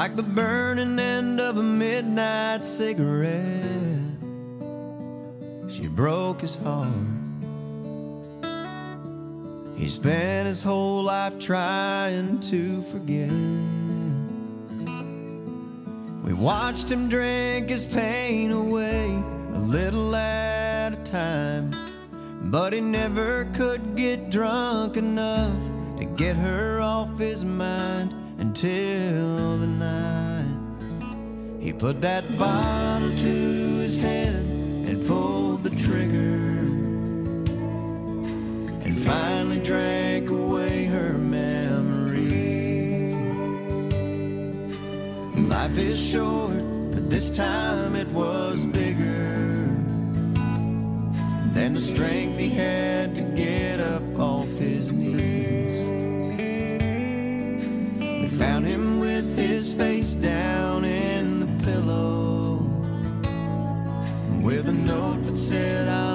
like the burning end of a midnight cigarette. She broke his heart. He spent his whole life trying to forget. We watched him drink his pain away a little at a time. But he never could get drunk enough to get her off his mind until the night he put that bottle to his head and pulled the trigger and finally drank away her memory. Life is short, but this time it was bigger than the strength he had to get up off his knees. Down in the pillow, with a note that said, I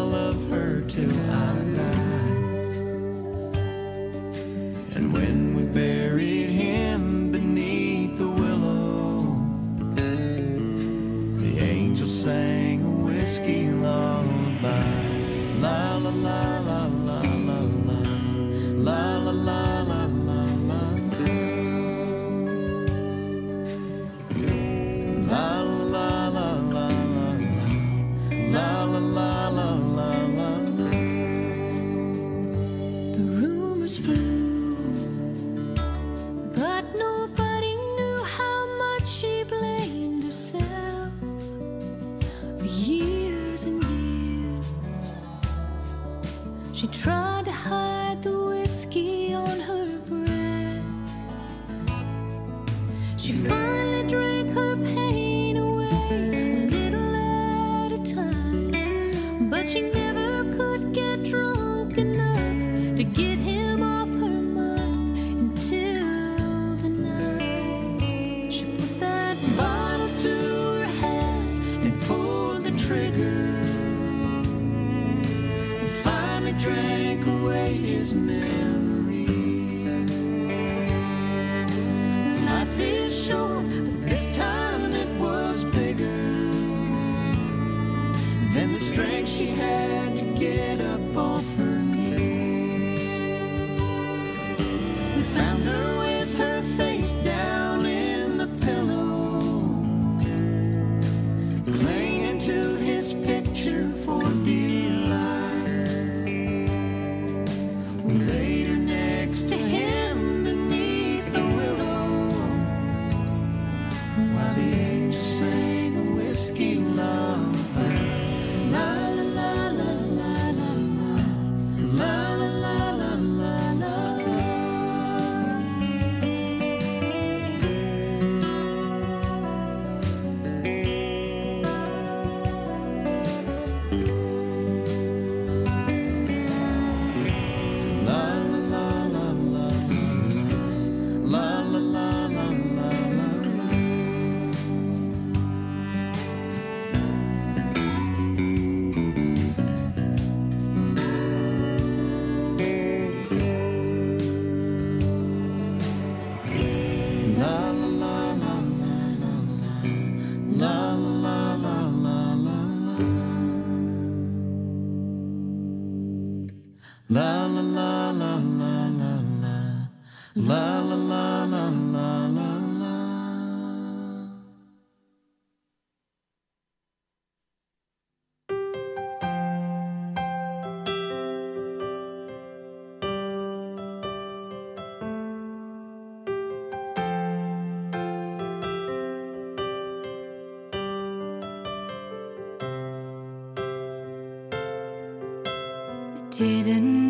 didn't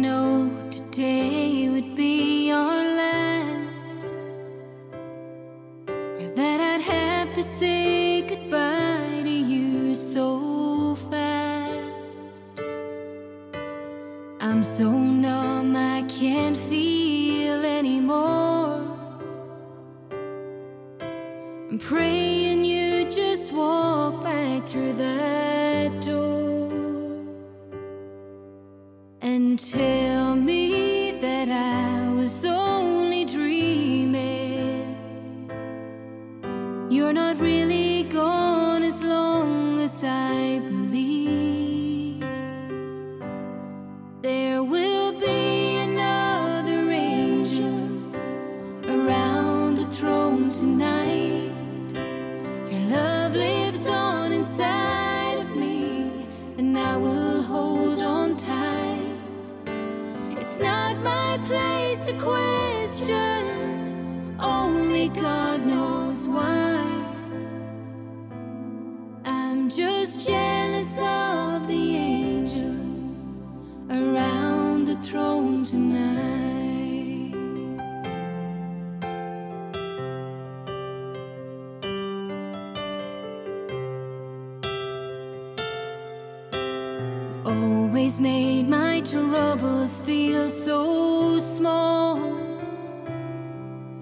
always made my troubles feel so small.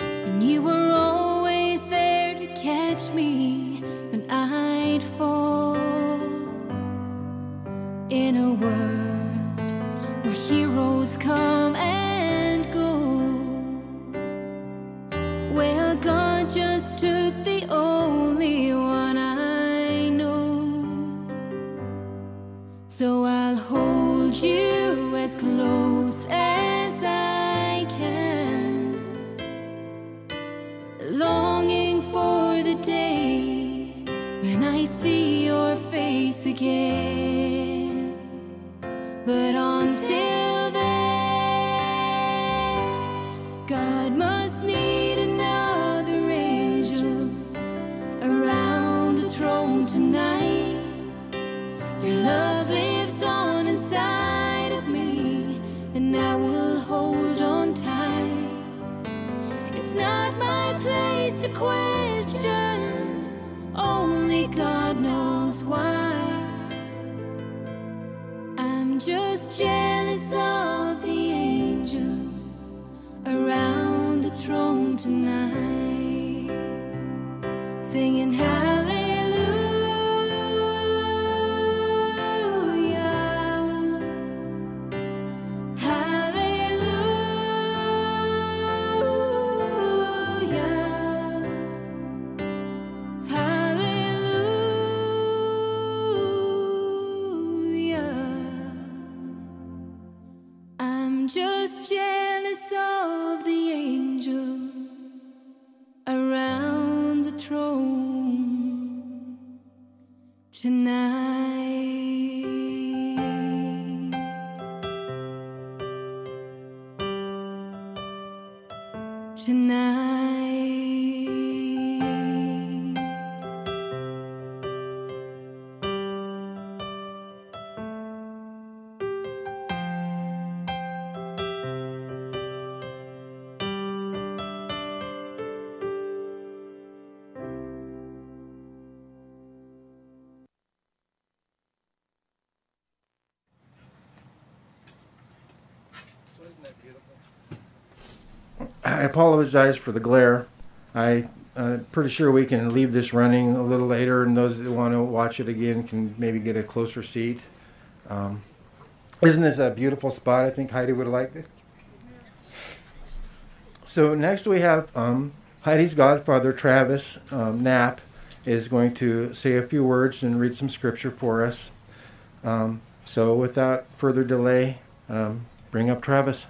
And you were always there to catch me when I'd fall in a world. I apologize for the glare. I'm uh, pretty sure we can leave this running a little later, and those that want to watch it again can maybe get a closer seat. Um, isn't this a beautiful spot? I think Heidi would like this. So next we have um, Heidi's godfather, Travis um, Knapp, is going to say a few words and read some scripture for us. Um, so without further delay, um, bring up Travis.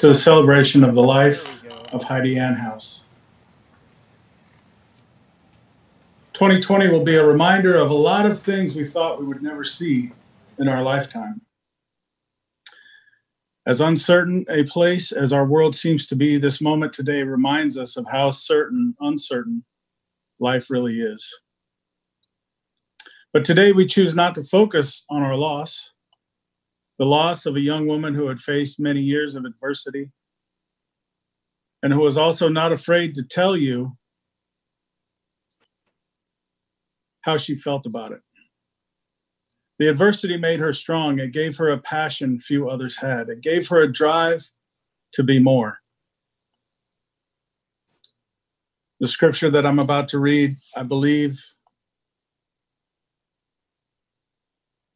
To the celebration of the life of Heidi Ann House. 2020 will be a reminder of a lot of things we thought we would never see in our lifetime. As uncertain a place as our world seems to be, this moment today reminds us of how certain, uncertain life really is. But today we choose not to focus on our loss, the loss of a young woman who had faced many years of adversity and who was also not afraid to tell you how she felt about it. The adversity made her strong. It gave her a passion few others had. It gave her a drive to be more. The scripture that I'm about to read, I believe,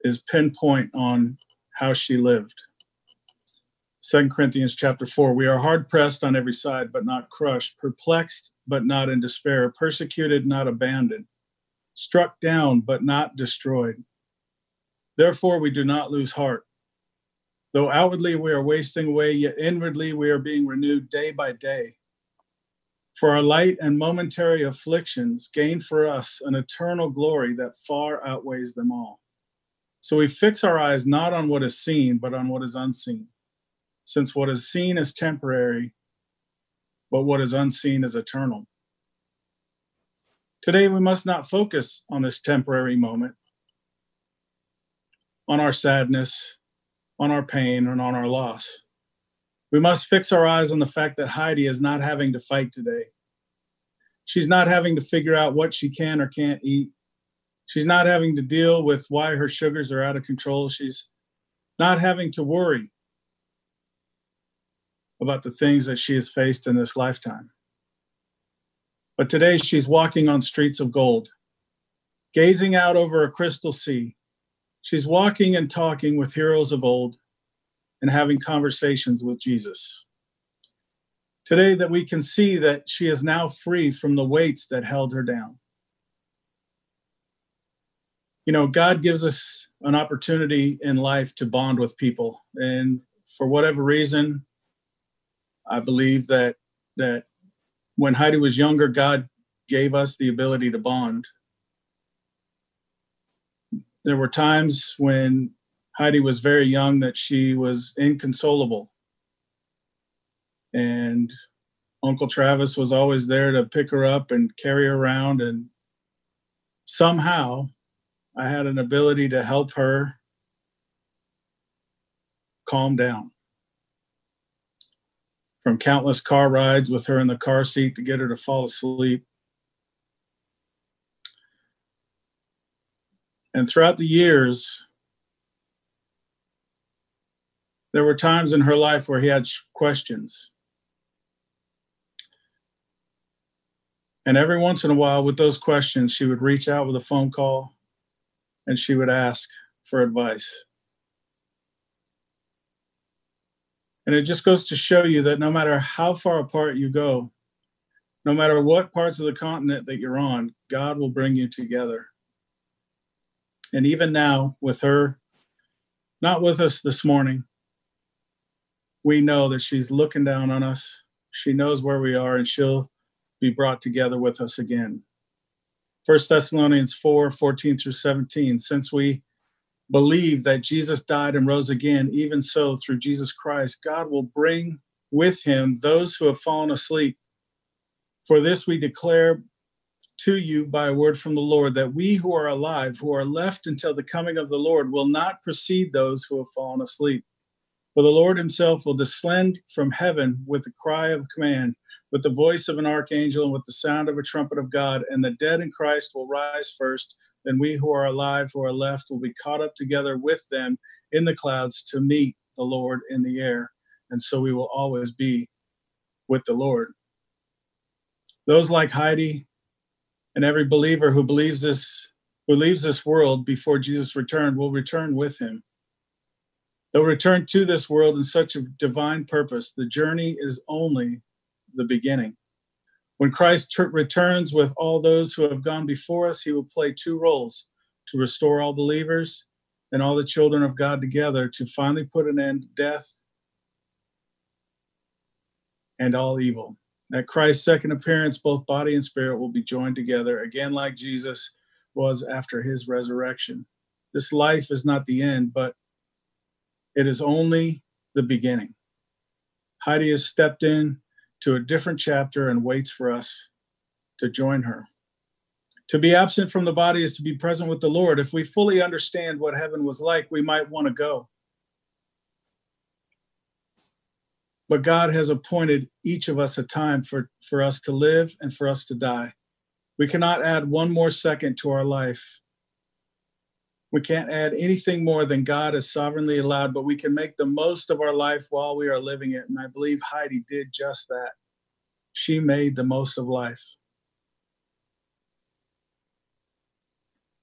is pinpoint on how she lived. Second Corinthians chapter 4 We are hard pressed on every side, but not crushed, perplexed, but not in despair, persecuted, not abandoned, struck down, but not destroyed. Therefore, we do not lose heart. Though outwardly we are wasting away, yet inwardly we are being renewed day by day. For our light and momentary afflictions gain for us an eternal glory that far outweighs them all. So we fix our eyes not on what is seen, but on what is unseen since what is seen is temporary, but what is unseen is eternal. Today, we must not focus on this temporary moment, on our sadness, on our pain, and on our loss. We must fix our eyes on the fact that Heidi is not having to fight today. She's not having to figure out what she can or can't eat. She's not having to deal with why her sugars are out of control. She's not having to worry about the things that she has faced in this lifetime. But today she's walking on streets of gold, gazing out over a crystal sea. She's walking and talking with heroes of old and having conversations with Jesus. Today, that we can see that she is now free from the weights that held her down. You know, God gives us an opportunity in life to bond with people. And for whatever reason, I believe that that when Heidi was younger, God gave us the ability to bond. There were times when Heidi was very young that she was inconsolable. And Uncle Travis was always there to pick her up and carry her around. And somehow I had an ability to help her calm down from countless car rides with her in the car seat to get her to fall asleep. And throughout the years, there were times in her life where he had questions. And every once in a while, with those questions, she would reach out with a phone call and she would ask for advice. And it just goes to show you that no matter how far apart you go, no matter what parts of the continent that you're on, God will bring you together. And even now, with her not with us this morning, we know that she's looking down on us. She knows where we are, and she'll be brought together with us again. First Thessalonians 4 14 through 17. Since we believe that Jesus died and rose again, even so, through Jesus Christ, God will bring with him those who have fallen asleep. For this we declare to you by a word from the Lord that we who are alive, who are left until the coming of the Lord, will not precede those who have fallen asleep. For the Lord himself will descend from heaven with the cry of command, with the voice of an archangel, and with the sound of a trumpet of God, and the dead in Christ will rise first. Then we who are alive, who are left, will be caught up together with them in the clouds to meet the Lord in the air. And so we will always be with the Lord. Those like Heidi and every believer who believes this, who leaves this world before Jesus returned, will return with him. They'll return to this world in such a divine purpose. The journey is only the beginning. When Christ returns with all those who have gone before us, he will play two roles to restore all believers and all the children of God together to finally put an end to death and all evil. At Christ's second appearance, both body and spirit will be joined together, again, like Jesus was after his resurrection. This life is not the end, but it is only the beginning. Heidi has stepped in to a different chapter and waits for us to join her. To be absent from the body is to be present with the Lord. If we fully understand what heaven was like, we might want to go. But God has appointed each of us a time for, for us to live and for us to die. We cannot add one more second to our life. We can't add anything more than God has sovereignly allowed, but we can make the most of our life while we are living it. And I believe Heidi did just that. She made the most of life.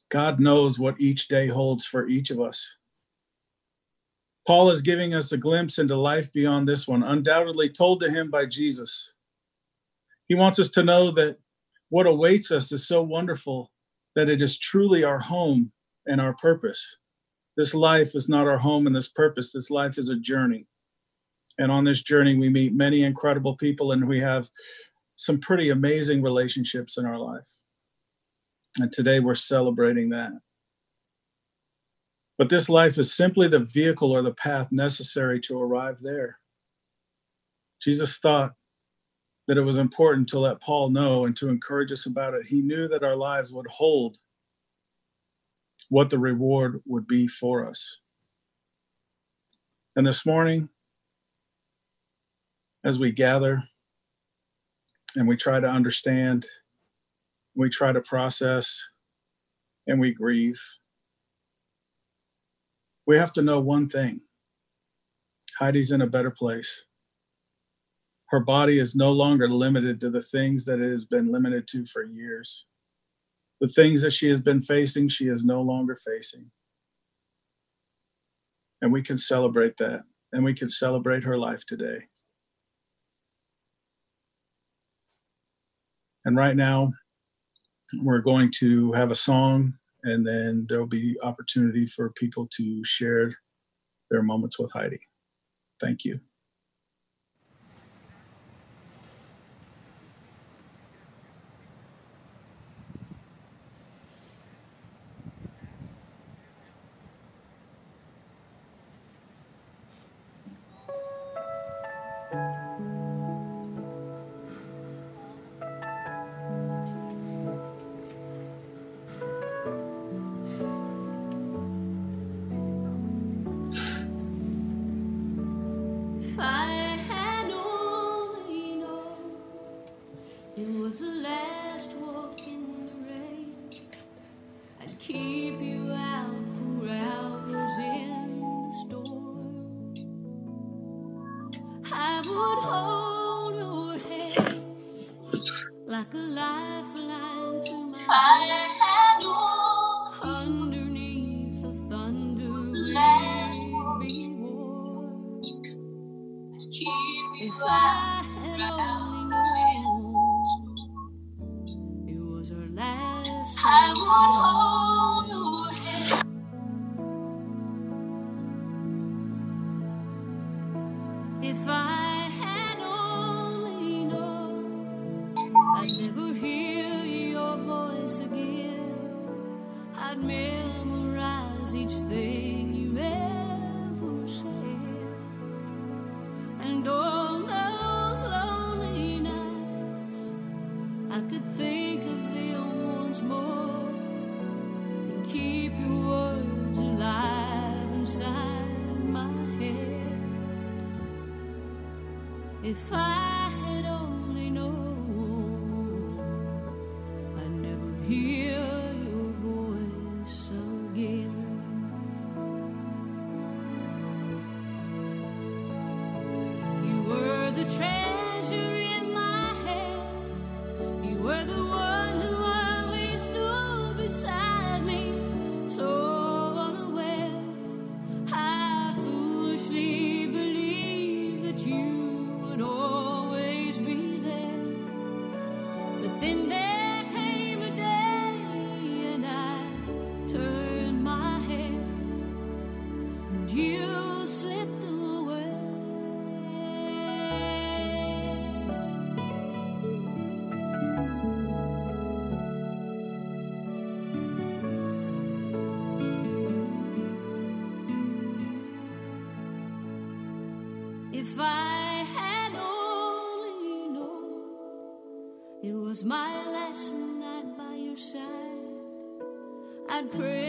God knows what each day holds for each of us. Paul is giving us a glimpse into life beyond this one, undoubtedly told to him by Jesus. He wants us to know that what awaits us is so wonderful that it is truly our home and our purpose. This life is not our home and this purpose. This life is a journey. And on this journey, we meet many incredible people and we have some pretty amazing relationships in our life. And today we're celebrating that. But this life is simply the vehicle or the path necessary to arrive there. Jesus thought that it was important to let Paul know and to encourage us about it. He knew that our lives would hold what the reward would be for us. And this morning, as we gather and we try to understand we try to process and we grieve. We have to know one thing Heidi's in a better place. Her body is no longer limited to the things that it has been limited to for years. The things that she has been facing, she is no longer facing. And we can celebrate that. And we can celebrate her life today. And right now, we're going to have a song and then there'll be opportunity for people to share their moments with Heidi. Thank you. I'd pray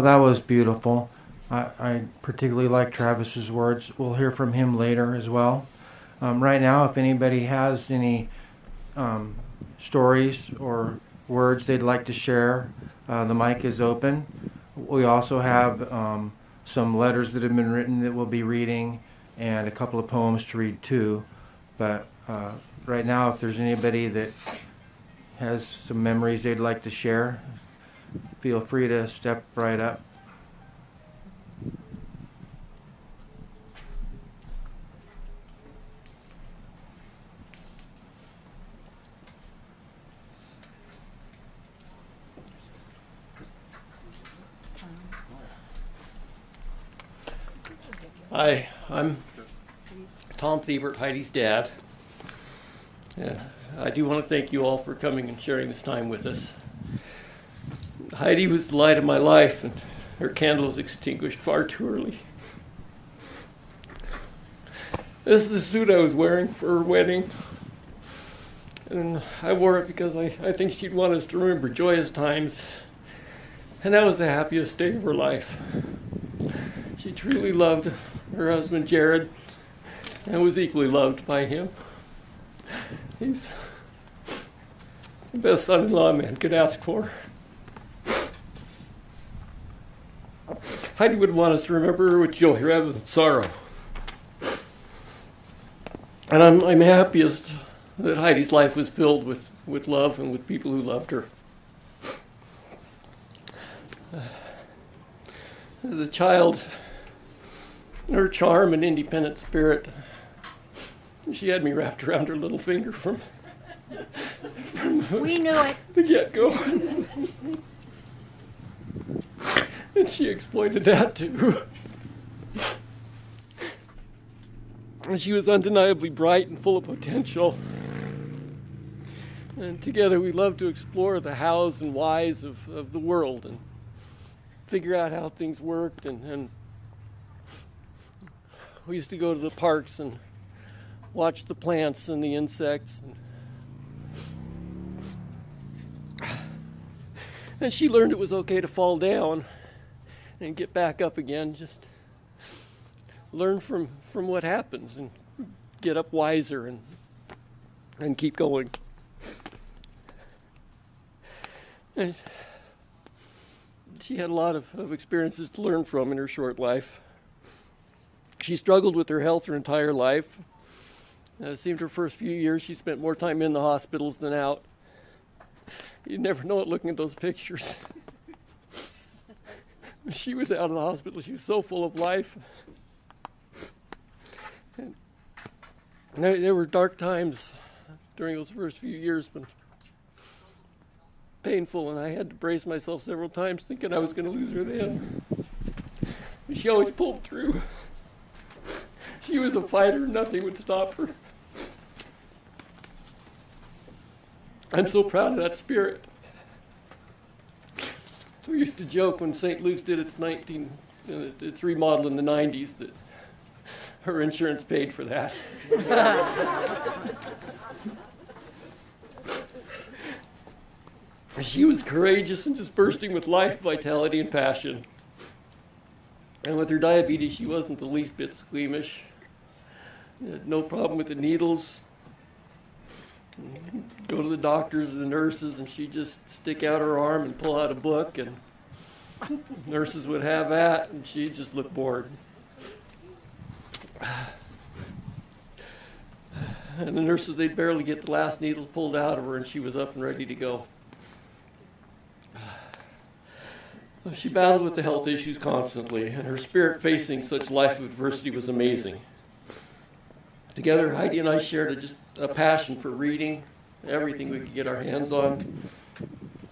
Well, that was beautiful. I, I particularly like Travis's words. We'll hear from him later as well. Um, right now, if anybody has any um, stories or words they'd like to share, uh, the mic is open. We also have um, some letters that have been written that we'll be reading and a couple of poems to read too. But uh, right now, if there's anybody that has some memories they'd like to share, feel free to step right up. Hi, I'm Tom Thiebert, Heidi's dad. Yeah, I do want to thank you all for coming and sharing this time with us. Heidi was the light of my life, and her candle was extinguished far too early. This is the suit I was wearing for her wedding. And I wore it because I, I think she'd want us to remember joyous times. And that was the happiest day of her life. She truly loved her husband Jerrod and was equally loved by him. He's the best son in law a man could ask for. Heidi would want us to remember her with joy rather than sorrow. And I'm, I'm happiest that Heidi's life was filled with, with love and with people who loved her. As a child, her charm and independent spirit, she had me wrapped around her little finger from, from We knew it. the get go. and she exploited that too. She was undeniably bright and full of potential. And together we loved to explore the hows and whys of, of the world and figure out how things worked. And, and we used to go to the parks and watch the plants and the insects. And, and she learned it was okay to fall down and get back up again. Just learn from, from what happens and get up wiser and and keep going. And she had a lot of, of experiences to learn from in her short life. She struggled with her health her entire life. Uh, it seemed her first few years she spent more time in the hospitals than out. You never know it looking at those pictures. she was out of the hospital. She was so full of life. There, there were dark times during those first few years, but painful, and I had to brace myself several times, thinking I was going to lose her then. She always pulled through. She was a fighter; nothing would stop her. I'm so proud of that spirit. We used to joke when St. Luke's did its 19, uh, its remodel in the 90s that her insurance paid for that. she was courageous and just bursting with life, vitality, and passion. And with her diabetes, she wasn't the least bit squeamish. No problem with the needles. Go to the doctors and the nurses, and she'd just stick out her arm and pull out a book, and nurses would have that, and she'd just look bored. And the nurses, they'd barely get the last needles pulled out of her, and she was up and ready to go. She battled with the health issues constantly, and her spirit facing such life adversity was amazing. Together, Heidi and I shared a, just a passion for reading everything we could get our hands on,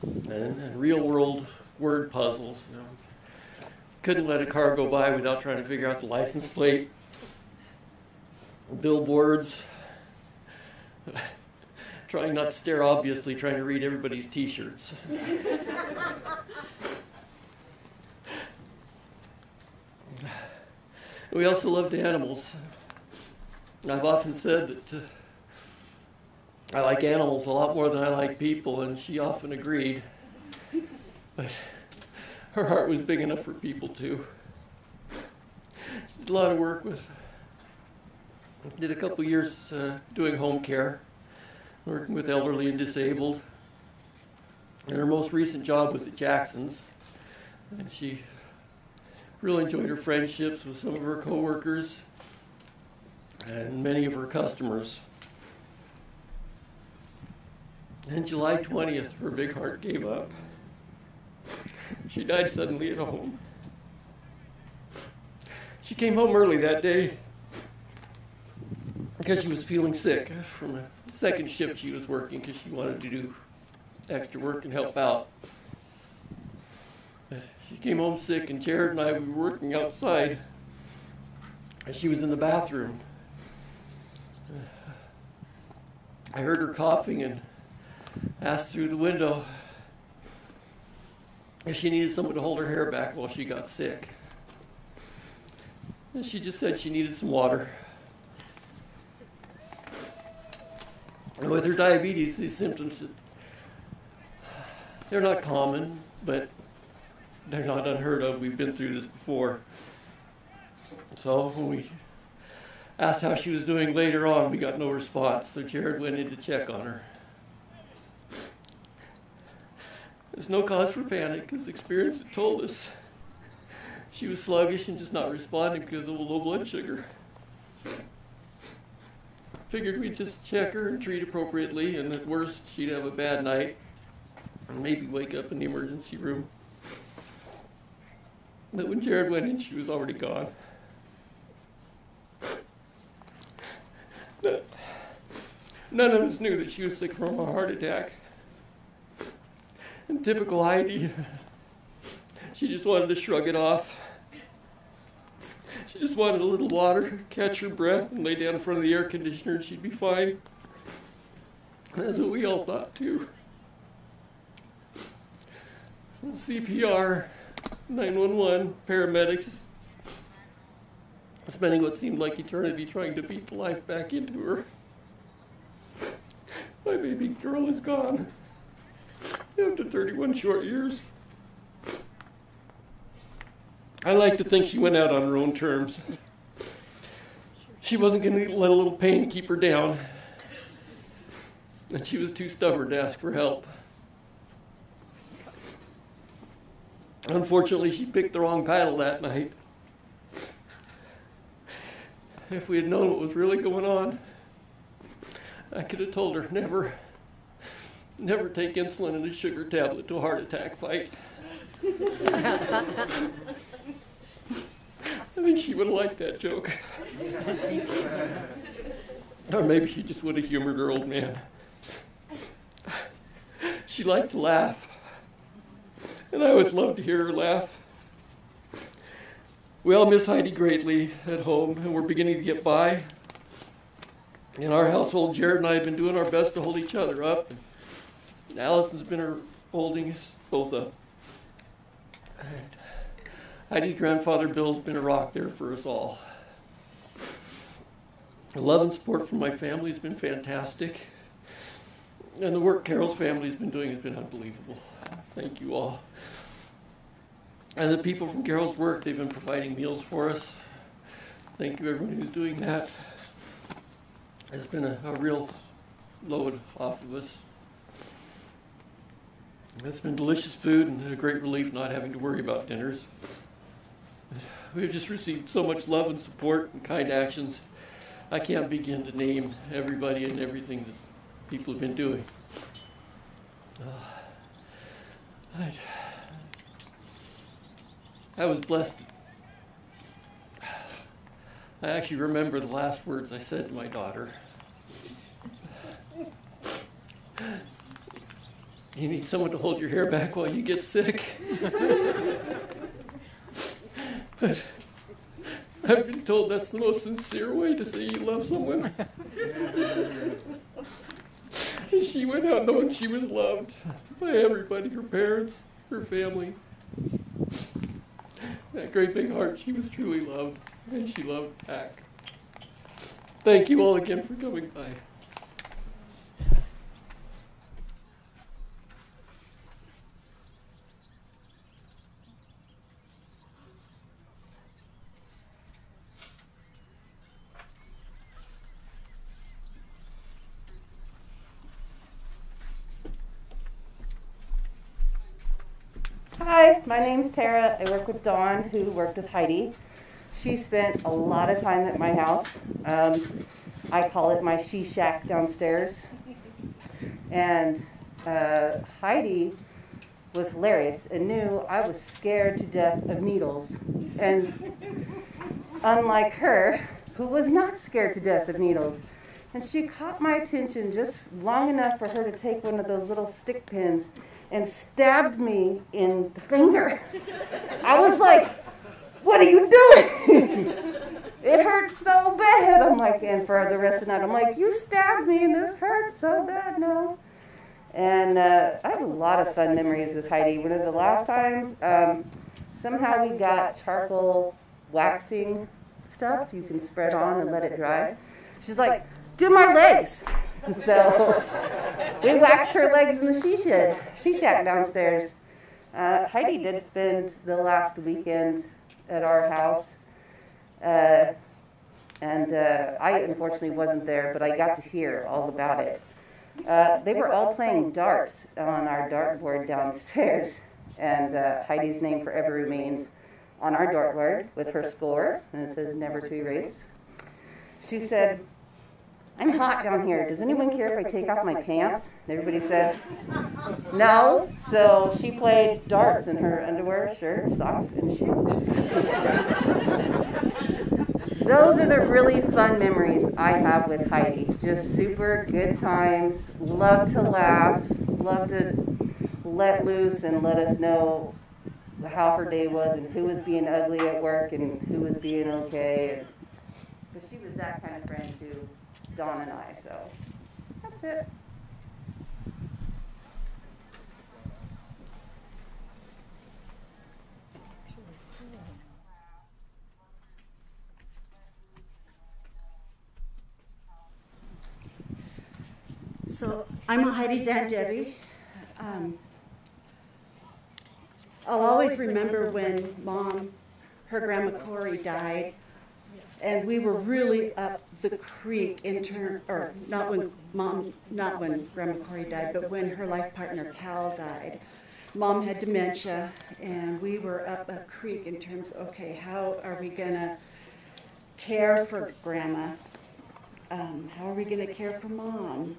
and, and real world word puzzles. You know. Couldn't let a car go by without trying to figure out the license plate. Billboards, trying not to stare obviously, trying to read everybody's t shirts. we also loved animals. I've often said that uh, I like animals a lot more than I like people, and she often agreed. But her heart was big enough for people too. Did a lot of work with, did a couple years uh, doing home care, working with elderly and disabled. And her most recent job was at Jackson's, and she really enjoyed her friendships with some of her coworkers and many of her customers. And July 20th, her big heart gave up. She died suddenly at home. She came home early that day because she was feeling sick from a second shift she was working because she wanted to do extra work and help out. She came home sick, and Jerrod and I were working outside, and she was in the bathroom. I heard her coughing and asked through the window if she needed someone to hold her hair back while she got sick. And she just said she needed some water. And with her diabetes, these symptoms, they're not common, but they're not unheard of. We've been through this before. So when we asked how she was doing later on, we got no response. So Jerrod went in to check on her. There's no cause for panic because experience had told us she was sluggish and just not responding because of low blood sugar. Figured we'd just check her and treat appropriately, and at worst, she'd have a bad night and maybe wake up in the emergency room. But when Jerrod went in, she was already gone. None of us knew that she was sick from a heart attack. In typical Heidi, she just wanted to shrug it off. She just wanted a little water, catch her breath, and lay down in front of the air conditioner, and she'd be fine. That's what we all thought, too. CPR, 911, paramedics, spending what seemed like eternity trying to beat the life back into her. My baby girl is gone after 31 short years. I like to think she went out on her own terms. She wasn't going to let a little pain keep her down, and she was too stubborn to ask for help. Unfortunately, she picked the wrong paddle that night. If we had known what was really going on, I could have told her never, never take insulin and a sugar tablet to a heart attack fight. I think she would have liked that joke. or maybe she just would have humored her old man. She liked to laugh. And I always loved to hear her laugh. We all miss Heidi greatly at home, and we're beginning to get by. In our household, Jerrod and I have been doing our best to hold each other up. And Allison's been holding us both up. And Heidi's grandfather Bill's been a rock there for us all. The love and support from my family has been fantastic. And the work Carol's family has been doing has been unbelievable. Thank you all. And the people from Carol's work, they've been providing meals for us. Thank you, everyone who's doing that. It's been a, a real load off of us. It's been delicious food and a great relief not having to worry about dinners. We've just received so much love and support and kind actions. I can't begin to name everybody and everything that people have been doing. Uh, I, I was blessed. I actually remember the last words I said to my daughter. You need someone to hold your hair back while you get sick. but I've been told that's the most sincere way to say you love someone. and she went out knowing she was loved by everybody her parents, her family. That great big heart, she was truly loved, and she loved back. Thank you all again for coming by. Hi, my name's Tara. I work with Dawn, who worked with Heidi. She spent a lot of time at my house. Um, I call it my she shack downstairs. And uh, Heidi was hilarious and knew I was scared to death of needles. And unlike her, who was not scared to death of needles, and she caught my attention just long enough for her to take one of those little stick pins and stabbed me in the finger. I was like, What are you doing? it hurts so bad. I'm like, and for the rest of the night, I'm like, You stabbed me and this hurts so bad now. And uh, I have a lot of fun memories with Heidi. One of the last times, um, somehow we got charcoal waxing stuff you can spread on and let it dry. She's like, Do my legs. So we waxed her legs in the she shed, she shack downstairs. Uh, Heidi did spend the last weekend at our house, uh, and uh, I unfortunately wasn't there, but I got to hear all about it. Uh, they were all playing darts on our dartboard downstairs, and uh, Heidi's name forever remains on our dartboard with her score, and it says never to erase. She said, I'm hot down here. Does anyone care if I take off my pants? And everybody said, no. So she played darts in her underwear, shirt, socks, and shoes. Those are the really fun memories I have with Heidi. Just super good times. Love to laugh. Love to let loose and let us know how her day was and who was being ugly at work and who was being okay. But she was that kind of friend too. Dawn and I. So that's it. So I'm Heidi's Aunt Debbie. Um, I'll always remember when mom, her grandma Cory died, and we were really up the creek in turn, or not when mom, not when Grandma Cory died, but when her life partner Cal died. Mom had dementia, and we were up a creek in terms, of okay, how are we gonna care for Grandma? Um, how are we gonna care for Mom?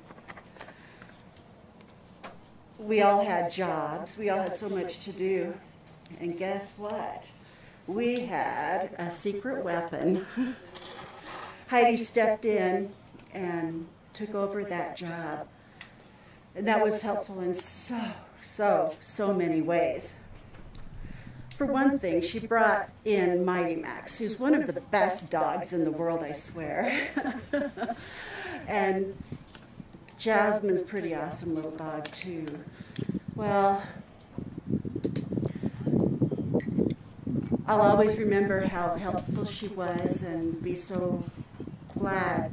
We all had jobs. We all had so much to do, and guess what? we had a secret weapon. Heidi stepped in and took over that job. And that was helpful in so, so, so many ways. For one thing, she brought in Mighty Max, who's one of the best dogs in the world, I swear. and Jasmine's pretty awesome little dog, too. Well, I'll always remember how helpful she was and be so glad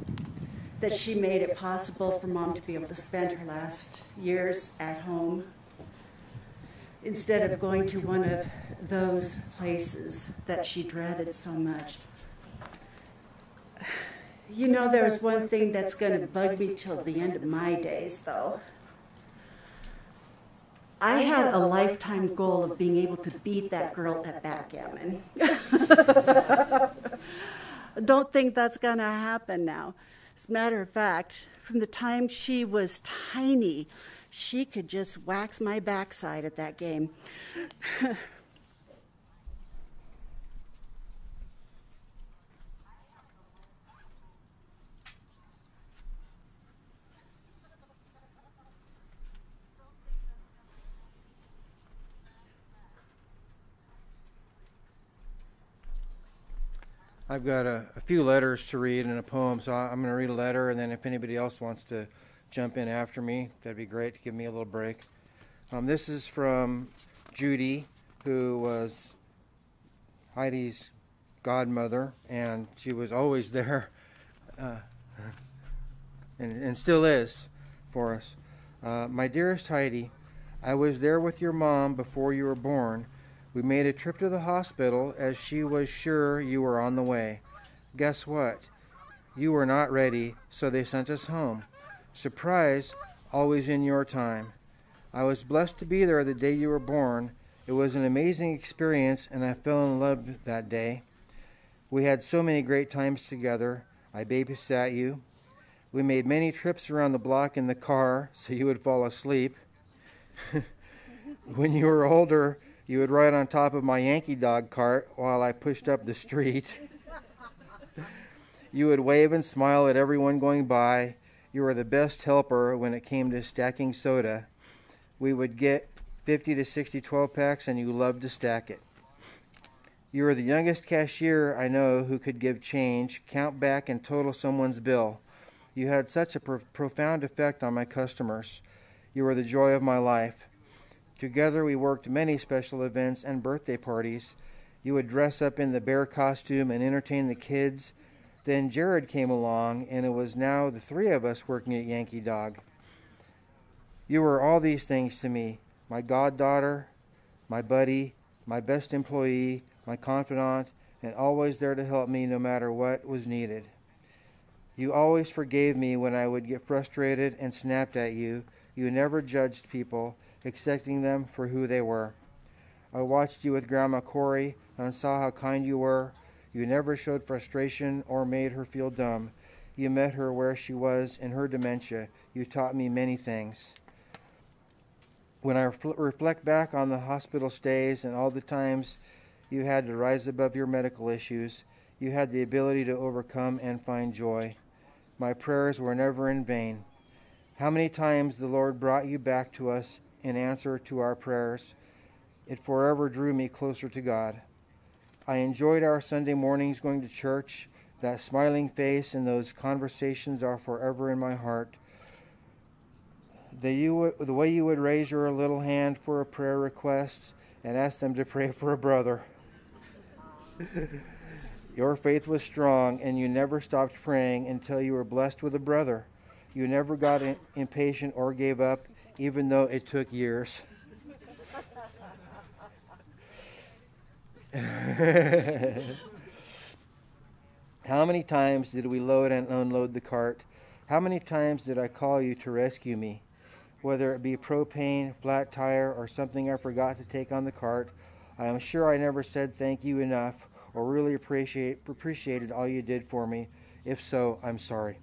that she made it possible for mom to be able to spend her last years at home instead of going to one of those places that she dreaded so much. You know, there's one thing that's going to bug me till the end of my days, though. I had a lifetime goal of being able to beat that girl at backgammon. Don't think that's going to happen now. As a matter of fact, from the time she was tiny, she could just wax my backside at that game. I've got a, a, few letters to read and a poem, so I'm going to read a letter, and then if anybody else wants to jump in after me, that'd be great to give me a little break. Um, this is from Judy, who was Heidi's godmother, and she was always there, uh, and, and, still is for us. Uh, my dearest Heidi, I was there with your mom before you were born we made a trip to the hospital as she was sure you were on the way. Guess what? You were not ready, so they sent us home. Surprise, always in your time. I was blessed to be there the day you were born. It was an amazing experience, and I fell in love that day. We had so many great times together. I babysat you. We made many trips around the block in the car so you would fall asleep. when you were older, you would ride on top of my Yankee dog cart while I pushed up the street. you would wave and smile at everyone going by. You were the best helper when it came to stacking soda. We would get 50 to 60 12 packs, and you loved to stack it. You were the youngest cashier I know who could give change, count back, and total someone's bill. You had such a pro- profound effect on my customers. You were the joy of my life. Together we worked many special events and birthday parties. You would dress up in the bear costume and entertain the kids. Then Jerrod came along, and it was now the three of us working at Yankee Dog. You were all these things to me my goddaughter, my buddy, my best employee, my confidant, and always there to help me no matter what was needed. You always forgave me when I would get frustrated and snapped at you. You never judged people accepting them for who they were. I watched you with Grandma Cory and saw how kind you were. You never showed frustration or made her feel dumb. You met her where she was in her dementia. You taught me many things. When I reflect back on the hospital stays and all the times you had to rise above your medical issues, you had the ability to overcome and find joy. My prayers were never in vain. How many times the Lord brought you back to us in answer to our prayers. It forever drew me closer to God. I enjoyed our Sunday mornings going to church. That smiling face and those conversations are forever in my heart. The, you, the way you would raise your little hand for a prayer request and ask them to pray for a brother. your faith was strong, and you never stopped praying until you were blessed with a brother. You never got impatient or gave up even though it took years. How many times did we load and unload the cart? How many times did I call you to rescue me? Whether it be propane, flat tire, or something I forgot to take on the cart, I am sure I never said thank you enough or really appreciate, appreciated all you did for me. If so, I'm sorry.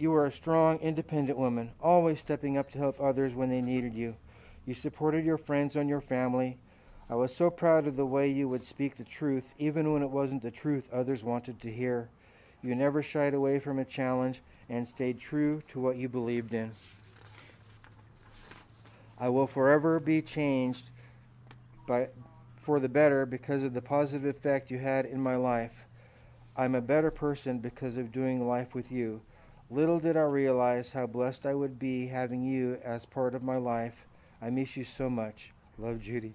You were a strong, independent woman, always stepping up to help others when they needed you. You supported your friends and your family. I was so proud of the way you would speak the truth, even when it wasn't the truth others wanted to hear. You never shied away from a challenge and stayed true to what you believed in. I will forever be changed by, for the better because of the positive effect you had in my life. I'm a better person because of doing life with you. Little did I realize how blessed I would be having you as part of my life. I miss you so much. Love, Judy.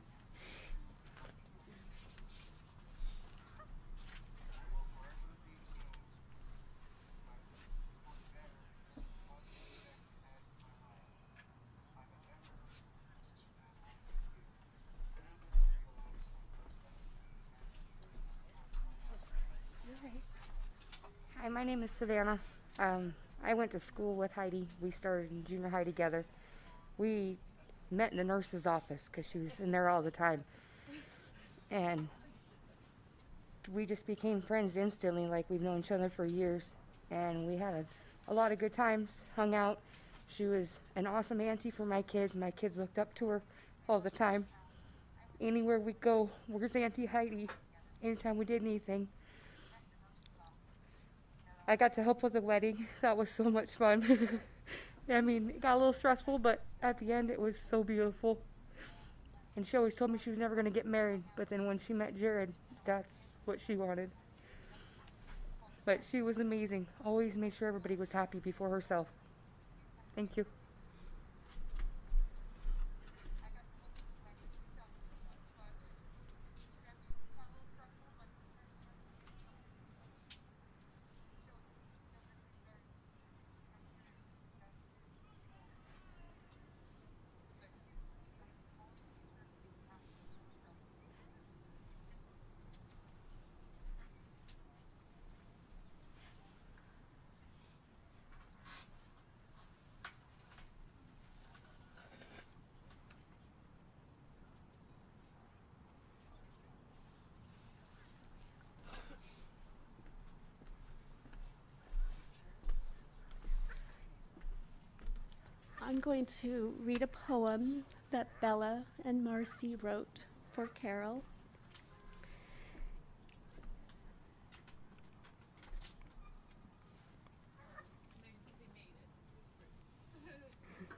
Hi, my name is Savannah. Um, I went to school with Heidi. We started in junior high together. We met in the nurse's office because she was in there all the time. And we just became friends instantly, like we've known each other for years. And we had a, a lot of good times, hung out. She was an awesome auntie for my kids. My kids looked up to her all the time. Anywhere we go, where's Auntie Heidi? Anytime we did anything. I got to help with the wedding. That was so much fun. I mean, it got a little stressful, but at the end, it was so beautiful. And she always told me she was never going to get married, but then when she met Jerrod, that's what she wanted. But she was amazing. Always made sure everybody was happy before herself. Thank you. I'm going to read a poem that Bella and Marcy wrote for Carol.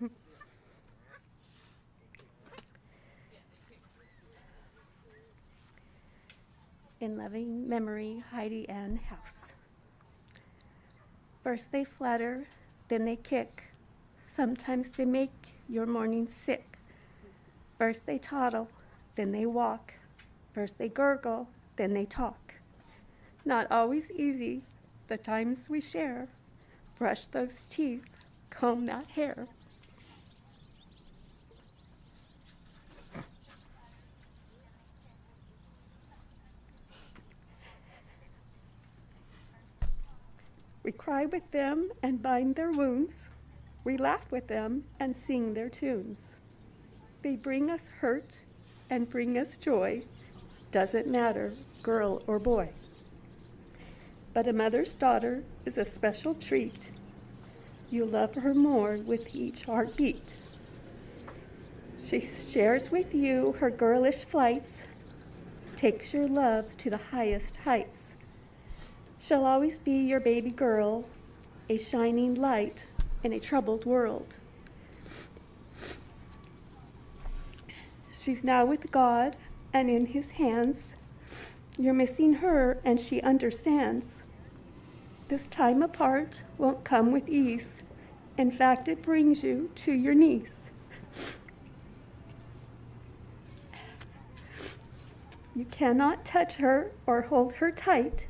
In loving memory, Heidi Ann House. First they flutter, then they kick. Sometimes they make your morning sick. First they toddle, then they walk. First they gurgle, then they talk. Not always easy, the times we share. Brush those teeth, comb that hair. We cry with them and bind their wounds. We laugh with them and sing their tunes. They bring us hurt and bring us joy. Doesn't matter, girl or boy. But a mother's daughter is a special treat. You love her more with each heartbeat. She shares with you her girlish flights, takes your love to the highest heights. She'll always be your baby girl, a shining light in a troubled world. She's now with God and in His hands. You're missing her, and she understands. This time apart won't come with ease. In fact, it brings you to your knees. You cannot touch her or hold her tight.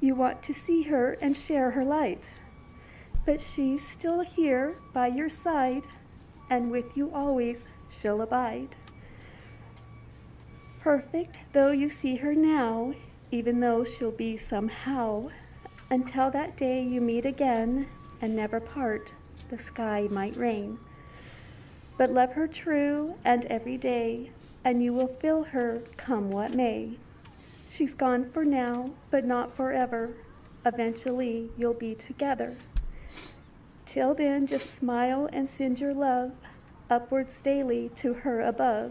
You want to see her and share her light. But she's still here by your side, and with you always she'll abide. Perfect though you see her now, even though she'll be somehow, until that day you meet again and never part, the sky might rain. But love her true and every day, and you will feel her come what may. She's gone for now, but not forever. Eventually you'll be together. Till then, just smile and send your love upwards daily to her above.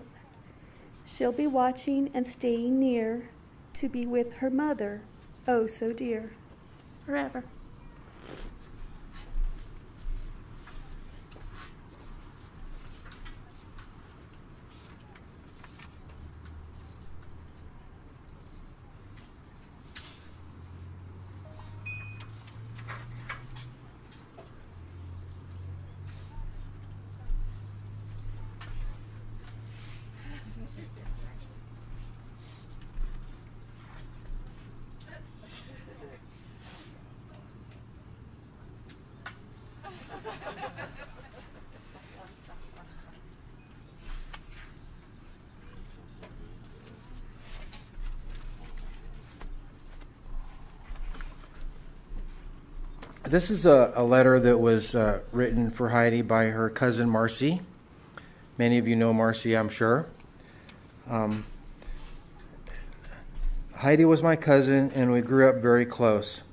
She'll be watching and staying near to be with her mother, oh so dear, forever. This is a, a letter that was uh, written for Heidi by her cousin Marcy. Many of you know Marcy, I'm sure. Um, Heidi was my cousin, and we grew up very close.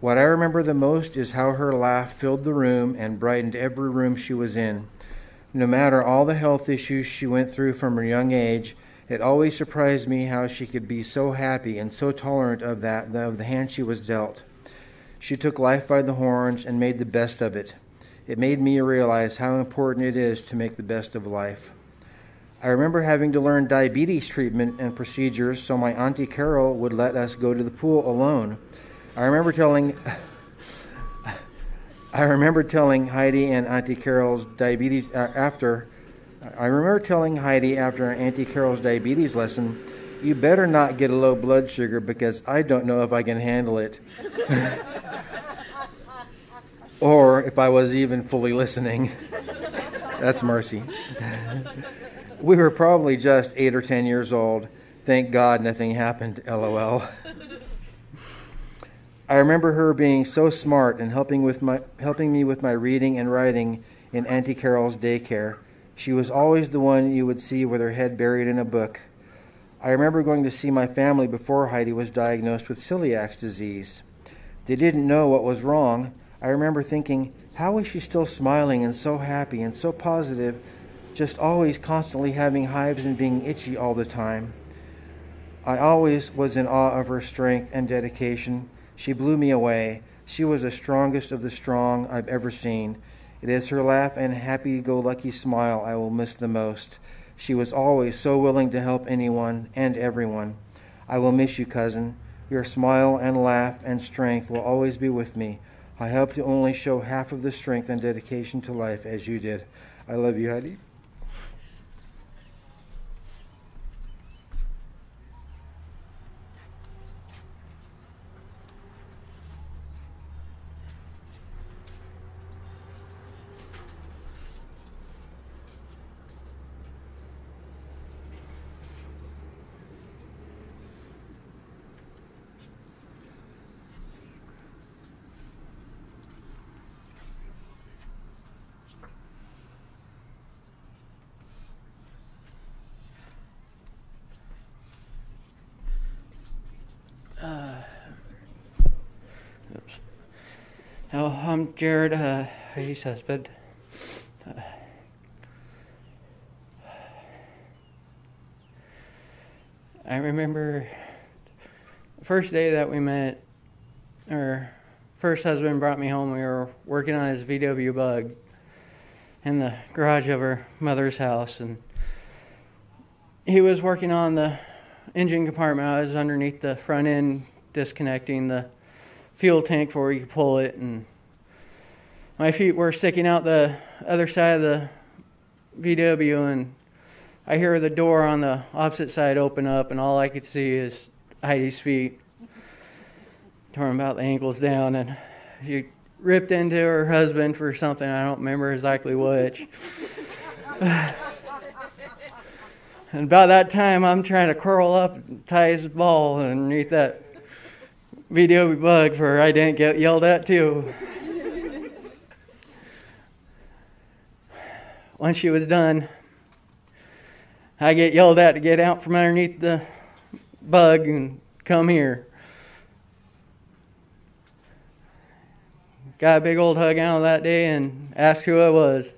What I remember the most is how her laugh filled the room and brightened every room she was in. No matter all the health issues she went through from her young age, it always surprised me how she could be so happy and so tolerant of that of the hand she was dealt. She took life by the horns and made the best of it. It made me realize how important it is to make the best of life. I remember having to learn diabetes treatment and procedures so my Auntie Carol would let us go to the pool alone. I remember telling I remember telling Heidi and Auntie Carol's diabetes uh, after I remember telling Heidi after Auntie Carol's diabetes lesson, you better not get a low blood sugar because I don't know if I can handle it. or if I was even fully listening. That's mercy. we were probably just eight or ten years old. Thank God nothing happened, lol. I remember her being so smart and helping, with my, helping me with my reading and writing in Auntie Carol's daycare. She was always the one you would see with her head buried in a book. I remember going to see my family before Heidi was diagnosed with celiac disease. They didn't know what was wrong. I remember thinking, how is she still smiling and so happy and so positive, just always constantly having hives and being itchy all the time? I always was in awe of her strength and dedication. She blew me away. She was the strongest of the strong I've ever seen. It is her laugh and happy go lucky smile I will miss the most. She was always so willing to help anyone and everyone. I will miss you, cousin. Your smile and laugh and strength will always be with me. I hope to only show half of the strength and dedication to life as you did. I love you, Heidi. Oh, I'm Jerrod, uh, Heidi's husband. Uh, I remember the first day that we met, our first husband brought me home. We were working on his VW bug in the garage of her mother's house, and he was working on the engine compartment. I was underneath the front end disconnecting the fuel tank for where you could pull it, and my feet were sticking out the other side of the VW, and I hear the door on the opposite side open up, and all I could see is Heidi's feet, torn about the ankles down, and she ripped into her husband for something I don't remember exactly which. and about that time, I'm trying to curl up and tie his ball underneath that VW bug for I didn't get yelled at too. Once she was done, I get yelled at to get out from underneath the bug and come here. Got a big old hug out of that day and asked who I was.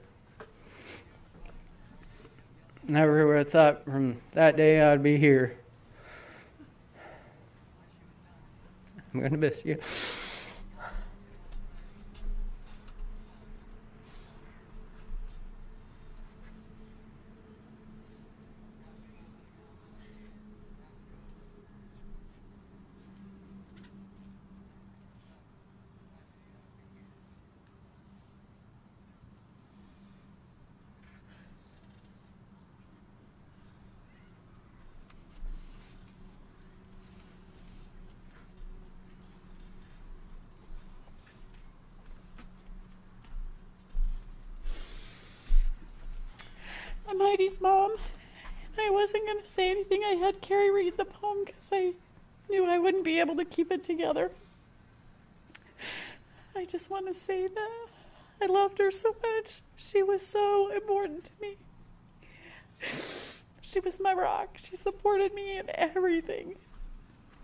never would have thought from that day I'd be here. I'm going to miss you. I'm Heidi's mom. And I wasn't going to say anything. I had Carrie read the poem because I knew I wouldn't be able to keep it together. I just want to say that I loved her so much. She was so important to me. She was my rock. She supported me in everything.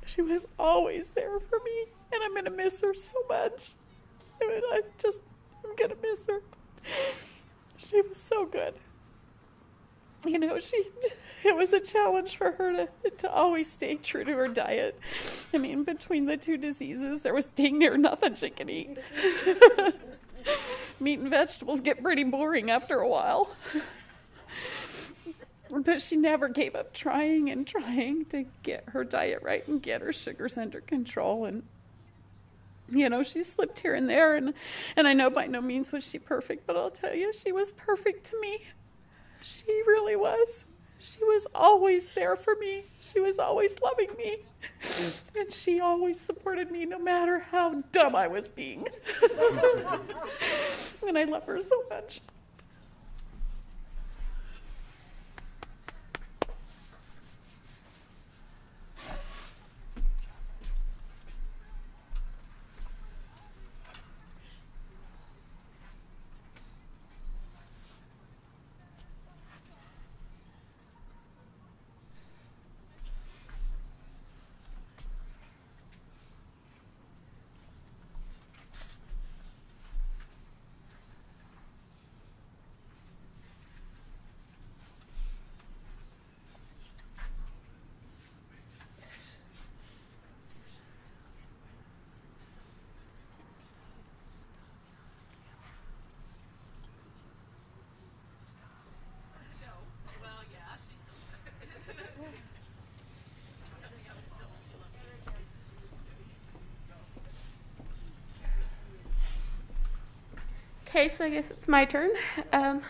She was always there for me, and I'm going to miss her so much. I mean, I just, I'm going to miss her. She was so good you know, she it was a challenge for her to to always stay true to her diet. I mean, between the two diseases, there was dang near nothing she could eat. Meat and vegetables get pretty boring after a while. But she never gave up trying and trying to get her diet right and get her sugars under control and you know, she slipped here and there and and I know by no means was she perfect, but I'll tell you she was perfect to me. She really was. She was always there for me. She was always loving me. And she always supported me no matter how dumb I was being. and I love her so much. Okay, so I guess it's my turn. Um,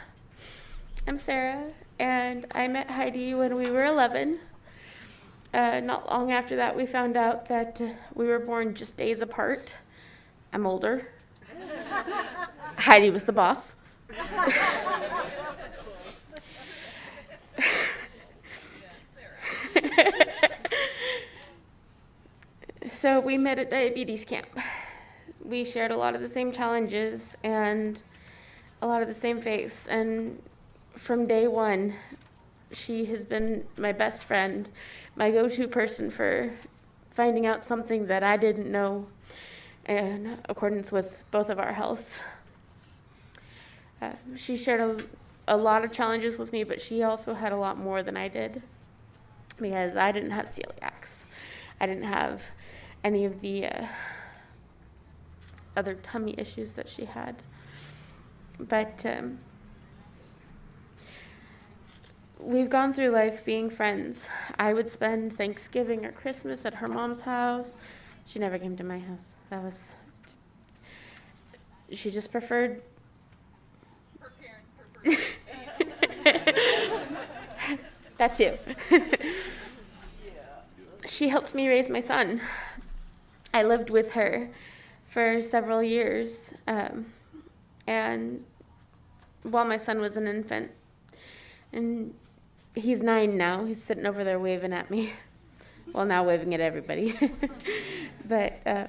I'm Sarah, and I met Heidi when we were 11. Uh, not long after that, we found out that uh, we were born just days apart. I'm older. Heidi was the boss. so we met at diabetes camp we shared a lot of the same challenges and a lot of the same faiths. And from day one, she has been my best friend, my go to person for finding out something that I didn't know in accordance with both of our healths. Uh, she shared a, a lot of challenges with me, but she also had a lot more than I did because I didn't have celiacs. I didn't have any of the uh, other tummy issues that she had. But um, we've gone through life being friends. I would spend Thanksgiving or Christmas at her mom's house. She never came to my house. That was. She just preferred. Her parents preferred. that too. she helped me raise my son. I lived with her for several years. Um, and while my son was an infant, and he's nine now, he's sitting over there waving at me. Well, now waving at everybody. but uh,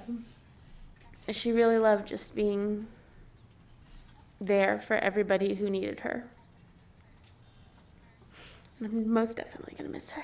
she really loved just being there for everybody who needed her. I'm most definitely going to miss her.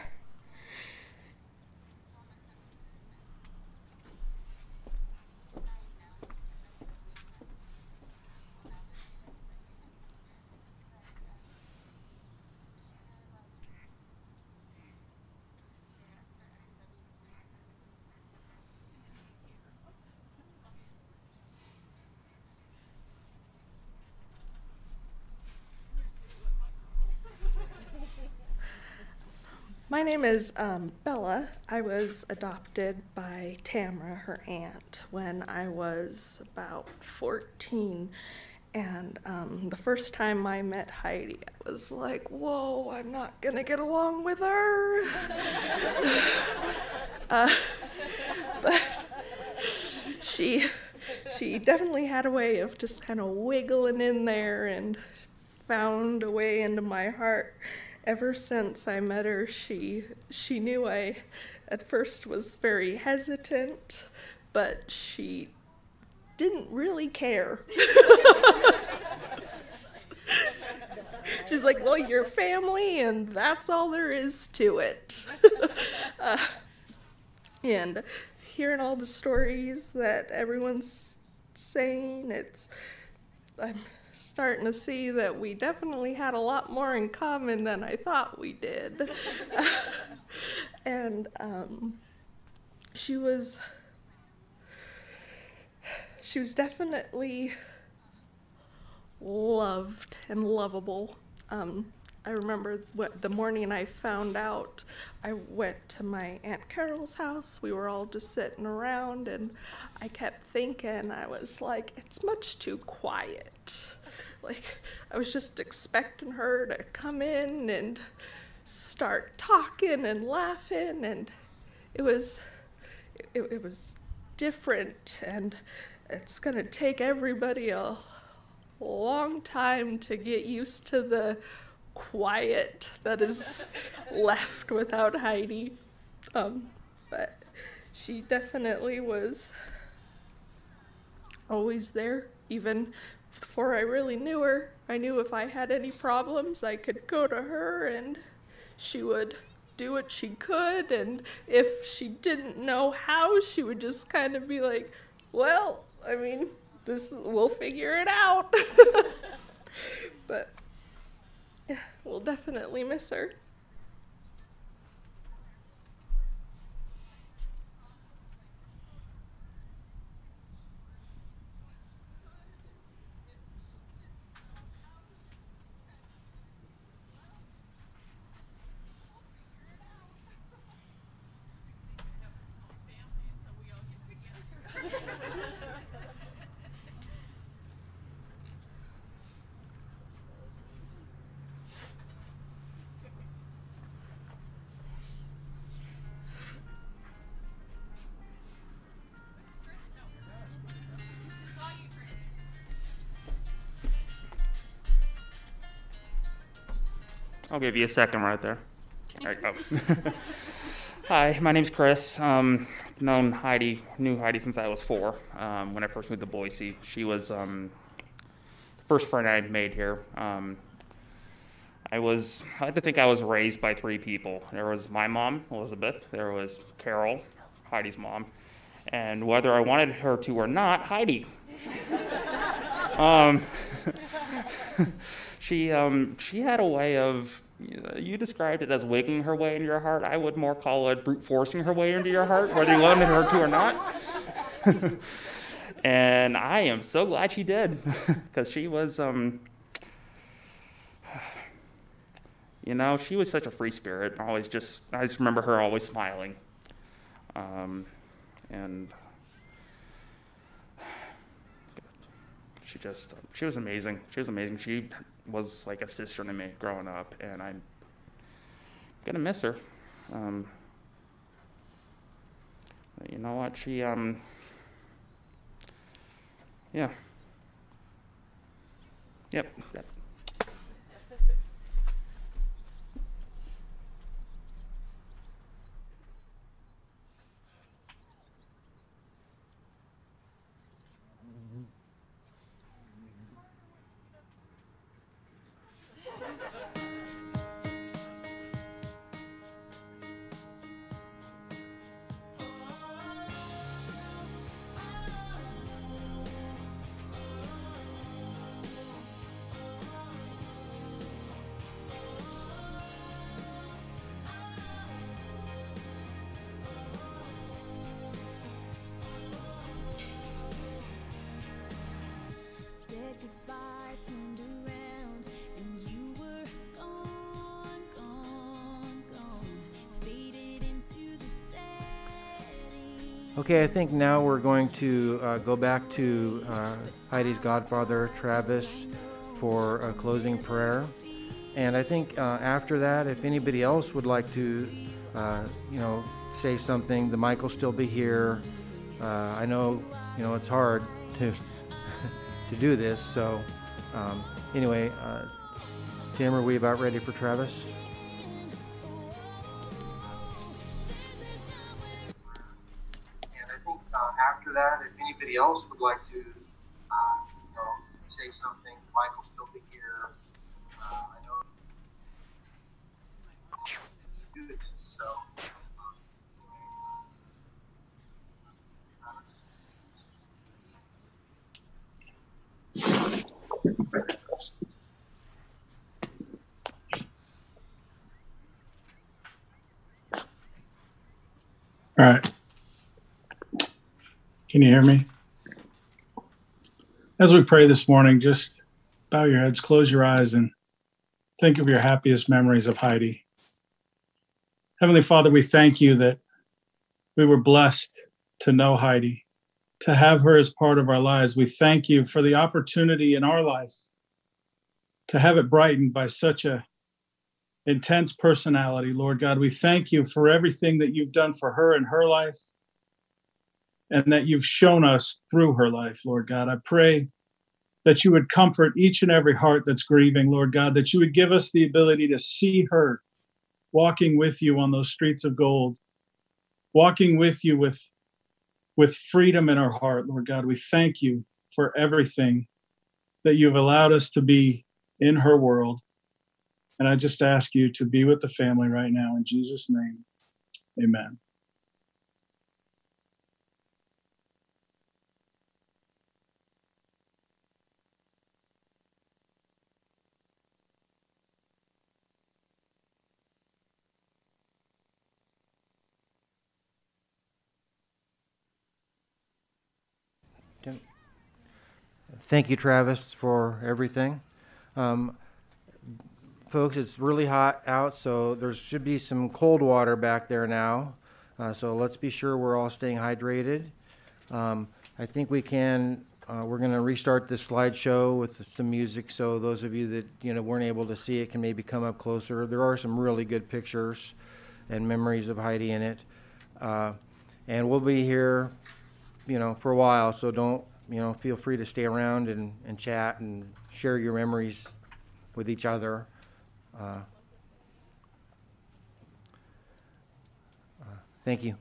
My name is um, Bella. I was adopted by Tamara, her aunt, when I was about 14. And um, the first time I met Heidi, I was like, whoa, I'm not going to get along with her. uh, but she, she definitely had a way of just kind of wiggling in there and found a way into my heart. Ever since I met her, she, she knew I at first was very hesitant, but she didn't really care. She's like, well, you're family, and that's all there is to it. uh, and hearing all the stories that everyone's saying, it's I'm starting to see that we definitely had a lot more in common than I thought we did. and um, she was she was definitely loved and lovable. Um, I remember what, the morning I found out, I went to my Aunt Carol's house. We were all just sitting around, and I kept thinking, I was like, it's much too quiet. Like, I was just expecting her to come in and start talking and laughing, and it was, it, it was different, and it's going to take everybody a long time to get used to the quiet that is left without Heidi. Um, but she definitely was always there, even before I really knew her. I knew if I had any problems, I could go to her and she would do what she could. And if she didn't know how, she would just kind of be like, well, I mean, this we'll figure it out. but yeah, we'll definitely miss her. I'll give you a second right there. There you go. Hi, my name's Chris. Um, known Heidi, knew Heidi since I was four. Um, when I first moved to Boise, she was um, the first friend I made here. Um, I was, I like to think I was raised by three people. There was my mom, Elizabeth. There was Carol, Heidi's mom, and whether I wanted her to or not, Heidi. she um, she had a way of you described it as wigging her way into your heart. I would more call it brute forcing her way into your heart, whether you wanted her to or not. and I am so glad she did, because she was, um, you know, she was such a free spirit. Always just, I just remember her always smiling, um, and she just, she was amazing. She was amazing. She was like a sister to me growing up, and I'm gonna miss her. Um, you know what? She, um, yeah. Yep. yep. Okay, I think now we're going to uh, go back to uh, Heidi's godfather, Travis, for a closing prayer. And I think uh, after that, if anybody else would like to, uh, you know, say something, the mic will still be here. Uh, I know, you know, it's hard to to do this. So, um, anyway, Tim, are we about ready for Travis? Uh, you know, say something, the mic will still be here. Uh, I know do this, so. All right. Can you hear me? As we pray this morning, just bow your heads, close your eyes, and think of your happiest memories of Heidi. Heavenly Father, we thank you that we were blessed to know Heidi, to have her as part of our lives. We thank you for the opportunity in our life to have it brightened by such a intense personality, Lord God. We thank you for everything that you've done for her in her life and that you've shown us through her life, Lord God. I pray that you would comfort each and every heart that's grieving, Lord God, that you would give us the ability to see her walking with you on those streets of gold, walking with you with, with freedom in our heart, Lord God. We thank you for everything that you've allowed us to be in her world. And I just ask you to be with the family right now in Jesus' name. Amen. Thank you, Travis, for everything. Um, folks, it's really hot out, so there should be some cold water back there now. Uh, so let's be sure we're all staying hydrated. Um, I think we can. Uh, we're going to restart this slideshow with some music, so those of you that you know weren't able to see it can maybe come up closer. There are some really good pictures and memories of Heidi in it, uh, and we'll be here, you know, for a while. So don't you know feel free to stay around and, and chat and share your memories with each other. Uh, uh, thank you.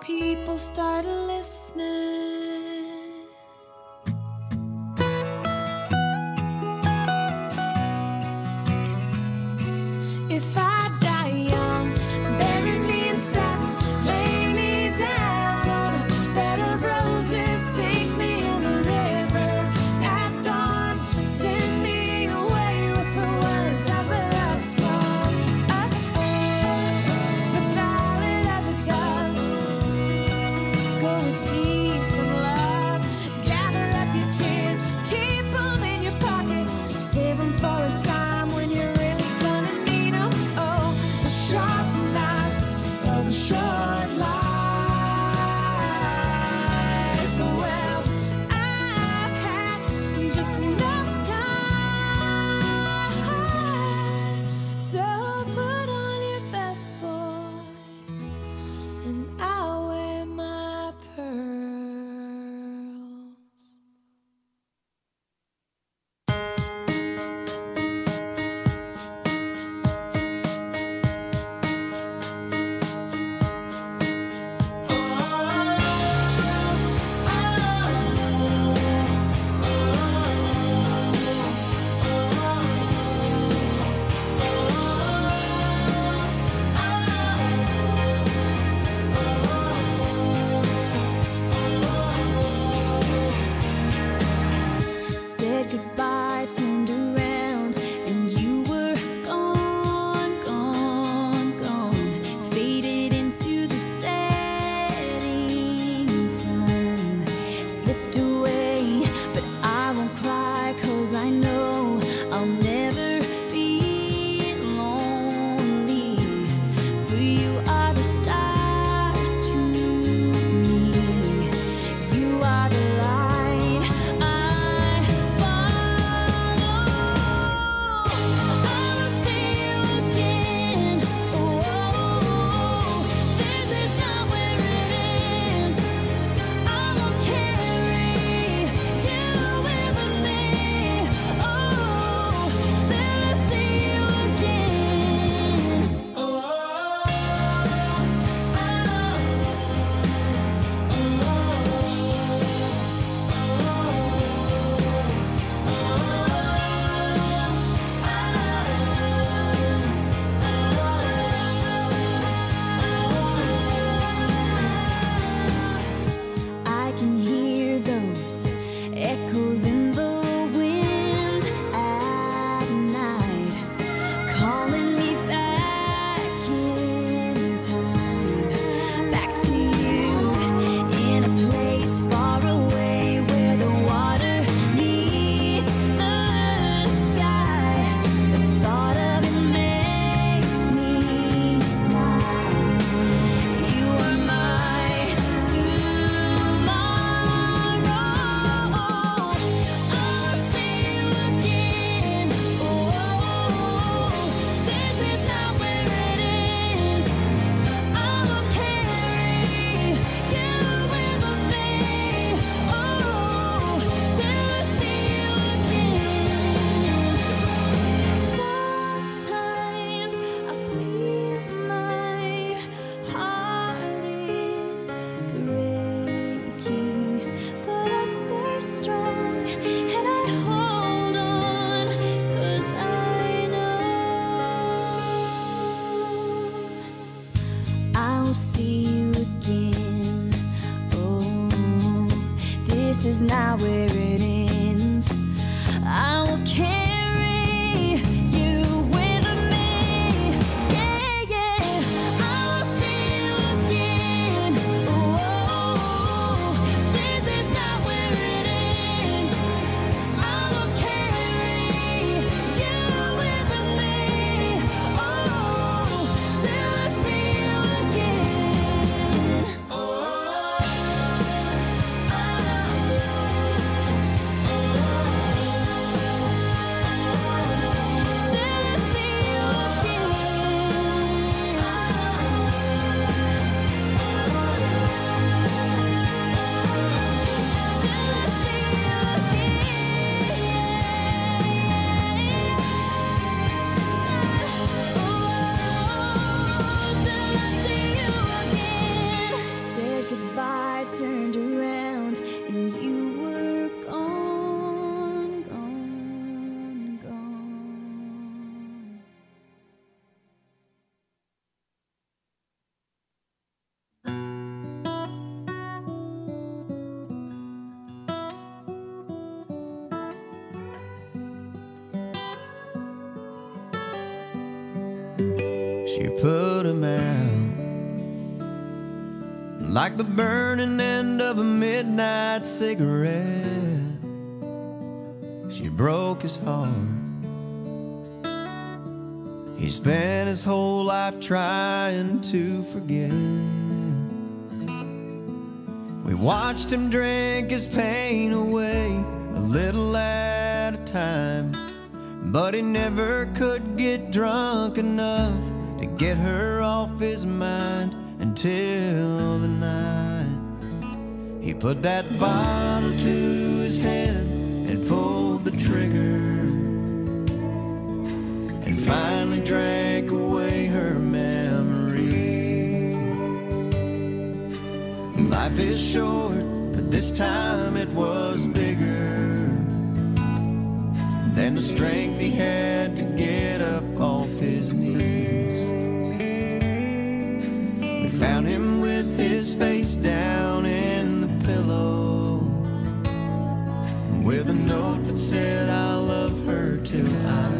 People start like the burning end of a midnight cigarette. She broke his heart. He spent his whole life trying to forget. We watched him drink his pain away a little at a time. But he never could get drunk enough to get her off his mind until the night. He put that bottle to his head and pulled the trigger. And finally drank away her memory. Life is short, but this time it was bigger than the strength he had to get up off his knees. face down in the pillow with a note that said I love her till I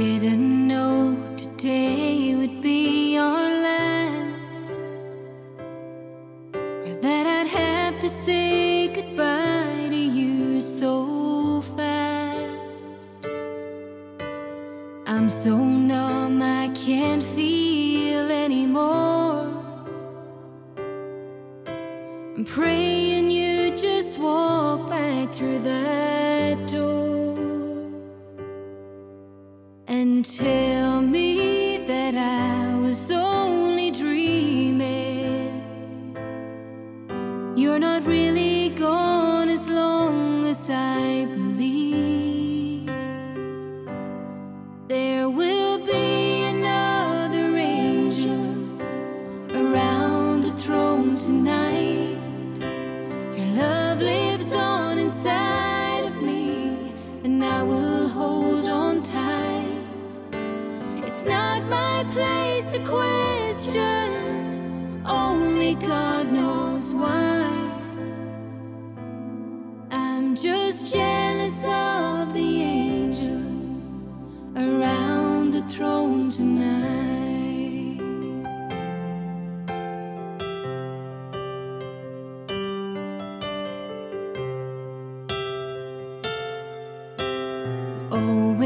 did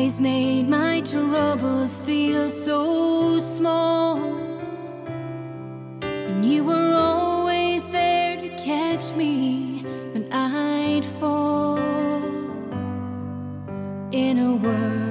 always made my troubles feel so small. And you were always there to catch me when I'd fall in a world.